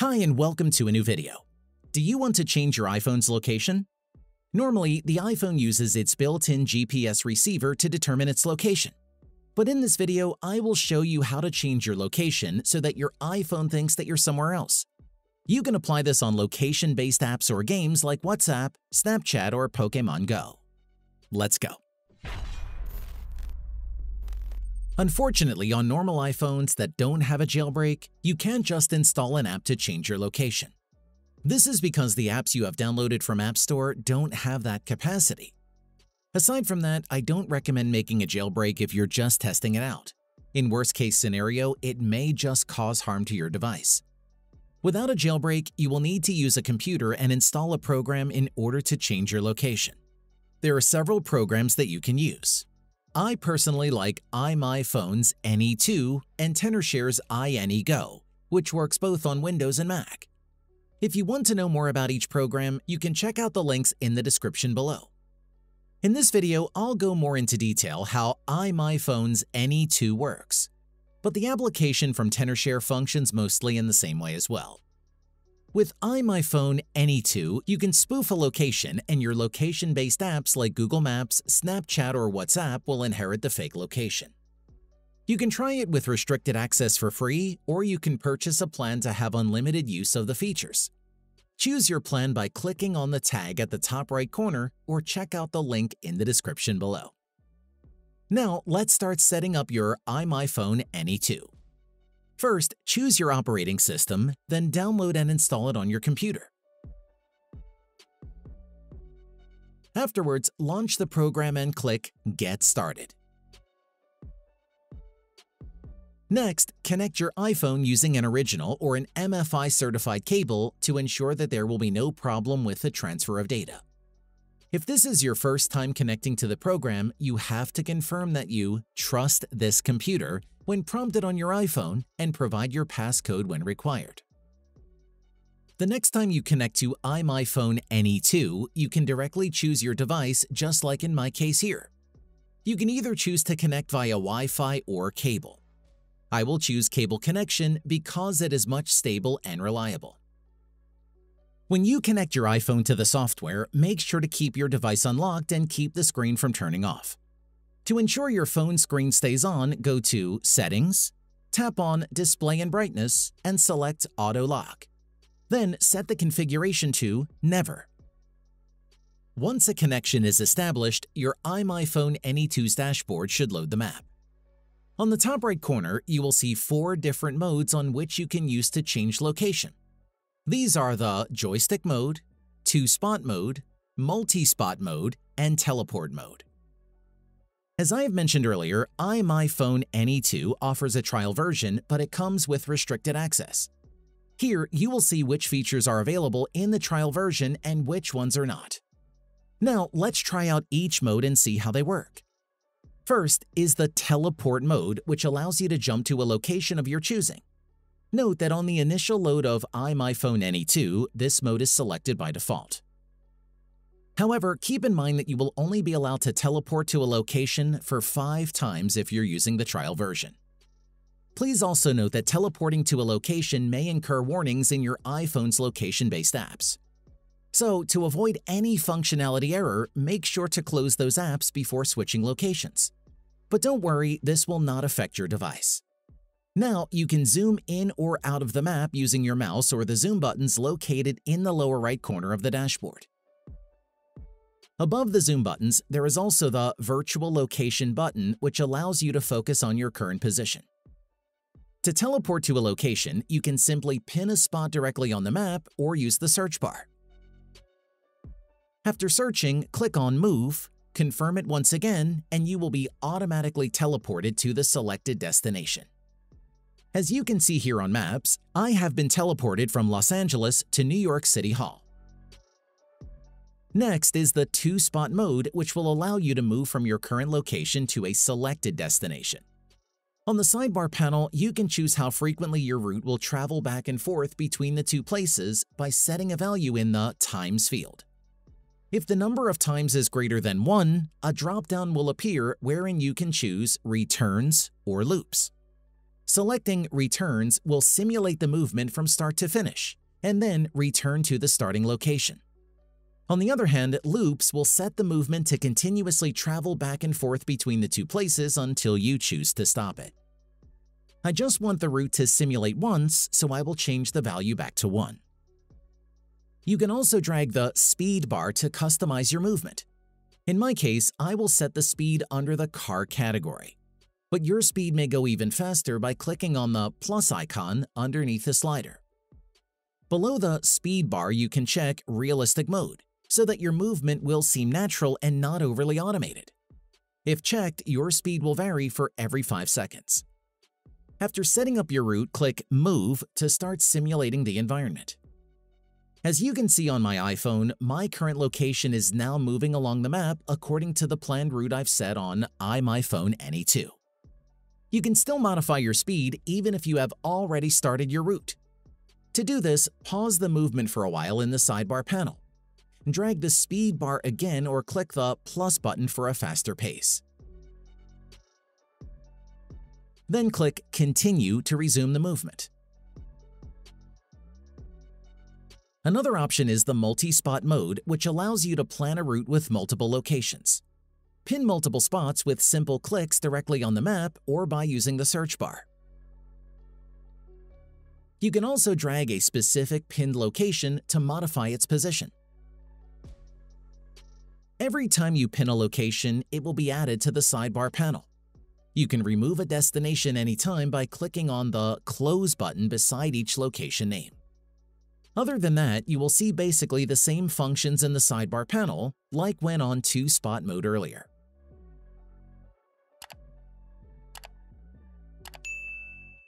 Hi and welcome to a new video. Do you want to change your iPhone's location? Normally, the iPhone uses its built-in GPS receiver to determine its location. But in this video, I will show you how to change your location so that your iPhone thinks that you're somewhere else. You can apply this on location-based apps or games like WhatsApp, Snapchat, or Pokemon Go. Let's go. Unfortunately, on normal iPhones that don't have a jailbreak, you can't just install an app to change your location. This is because the apps you have downloaded from App Store don't have that capacity. Aside from that, I don't recommend making a jailbreak if you're just testing it out. In worst case scenario, it may just cause harm to your device. Without a jailbreak, you will need to use a computer and install a program in order to change your location. There are several programs that you can use. I personally like iMyFone's AnyTo and Tenorshare's iAnyGo, which works both on Windows and Mac. If you want to know more about each program, you can check out the links in the description below. In this video, I'll go more into detail how iMyFone's AnyTo works, but the application from Tenorshare functions mostly in the same way as well. With iMyFone AnyTo, you can spoof a location and your location-based apps like Google Maps, Snapchat, or WhatsApp will inherit the fake location. You can try it with restricted access for free, or you can purchase a plan to have unlimited use of the features. Choose your plan by clicking on the tag at the top right corner or check out the link in the description below. Now, let's start setting up your iMyFone AnyTo. First, choose your operating system, then download and install it on your computer. Afterwards, launch the program and click Get Started. Next, connect your iPhone using an original or an MFI certified cable to ensure that there will be no problem with the transfer of data. If this is your first time connecting to the program, you have to confirm that you trust this computer when prompted on your iPhone and provide your passcode when required. The next time you connect to iMyFone AnyTo, you can directly choose your device just like in my case here. You can either choose to connect via Wi-Fi or cable. I will choose cable connection because it is much stable and reliable. When you connect your iPhone to the software, make sure to keep your device unlocked and keep the screen from turning off. To ensure your phone screen stays on, go to Settings, tap on Display and Brightness, and select Auto Lock. Then set the configuration to Never. Once a connection is established, your iMyFone AnyTo's dashboard should load the map. On the top right corner, you will see four different modes on which you can use to change location. These are the Joystick Mode, Two-Spot Mode, Multi-Spot Mode, and Teleport Mode. As I have mentioned earlier, iMyFone AnyTo offers a trial version, but it comes with restricted access. Here, you will see which features are available in the trial version and which ones are not. Now, let's try out each mode and see how they work. First is the Teleport mode, which allows you to jump to a location of your choosing. Note that on the initial load of iMyFone AnyTo, this mode is selected by default. However, keep in mind that you will only be allowed to teleport to a location for five times if you're using the trial version. Please also note that teleporting to a location may incur warnings in your iPhone's location-based apps. So, to avoid any functionality error, make sure to close those apps before switching locations. But don't worry, this will not affect your device. Now, you can zoom in or out of the map using your mouse or the zoom buttons located in the lower right corner of the dashboard. Above the zoom buttons, there is also the Virtual Location button which allows you to focus on your current position. To teleport to a location, you can simply pin a spot directly on the map or use the search bar. After searching, click on Move, confirm it once again, and you will be automatically teleported to the selected destination. As you can see here on maps, I have been teleported from Los Angeles to New York City Hall. Next is the two-spot mode, which will allow you to move from your current location to a selected destination. On the sidebar panel, you can choose how frequently your route will travel back and forth between the two places by setting a value in the Times field. If the number of times is greater than 1, a dropdown will appear wherein you can choose Returns or Loops. Selecting Returns will simulate the movement from start to finish, and then return to the starting location. On the other hand, Loops will set the movement to continuously travel back and forth between the two places until you choose to stop it. I just want the route to simulate once, so I will change the value back to 1. You can also drag the speed bar to customize your movement. In my case, I will set the speed under the car category. But your speed may go even faster by clicking on the plus icon underneath the slider. Below the speed bar, you can check Realistic Mode so that your movement will seem natural and not overly automated. If checked, your speed will vary for every 5 seconds. After setting up your route, click Move to start simulating the environment. As you can see on my iPhone, my current location is now moving along the map according to the planned route I've set on iMyFone AnyTo. You can still modify your speed even if you have already started your route. To do this, pause the movement for a while in the sidebar panel. Drag the speed bar again or click the plus button for a faster pace. Then click Continue to resume the movement. Another option is the multi-spot mode, which allows you to plan a route with multiple locations. Pin multiple spots with simple clicks directly on the map or by using the search bar. You can also drag a specific pinned location to modify its position. Every time you pin a location, it will be added to the sidebar panel. You can remove a destination anytime by clicking on the Close button beside each location name. Other than that, you will see basically the same functions in the sidebar panel, like when on 2-spot mode earlier.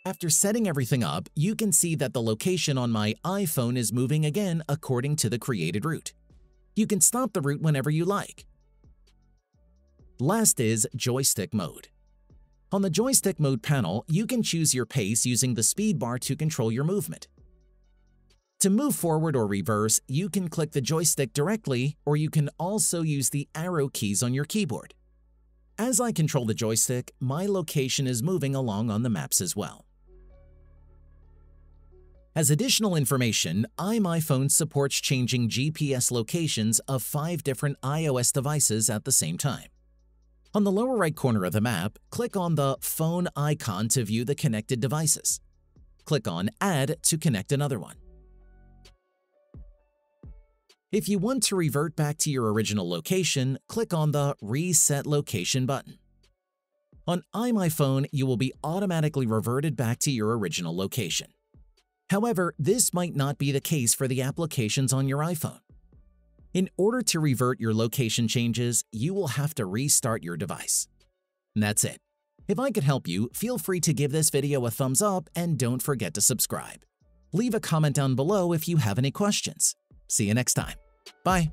After setting everything up, you can see that the location on my iPhone is moving again according to the created route. You can stop the route whenever you like. Last is joystick mode. On the joystick mode panel, you can choose your pace using the speed bar to control your movement. To move forward or reverse, you can click the joystick directly or you can also use the arrow keys on your keyboard. As I control the joystick, my location is moving along on the maps as well. As additional information, iMyFone supports changing GPS locations of five different iOS devices at the same time. On the lower right corner of the map, click on the phone icon to view the connected devices. Click on Add to connect another one. If you want to revert back to your original location, click on the Reset Location button. On iMyFone, you will be automatically reverted back to your original location. However, this might not be the case for the applications on your iPhone. In order to revert your location changes, you will have to restart your device. And that's it. If I could help you, feel free to give this video a thumbs up and don't forget to subscribe. Leave a comment down below if you have any questions. See you next time. Bye.